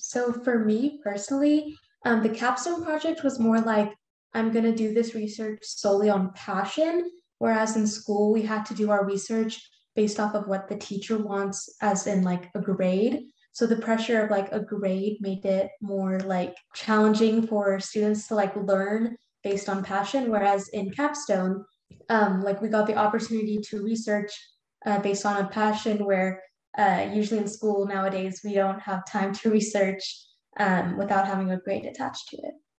So for me personally, um, the capstone project was more like I'm going to do this research solely on passion, whereas in school we had to do our research based off of what the teacher wants, as in like a grade. So the pressure of like a grade made it more like challenging for students to like learn based on passion, whereas in capstone, um, like we got the opportunity to research uh, based on a passion where uh, usually in school nowadays we don't have time to research um, without having a grade attached to it.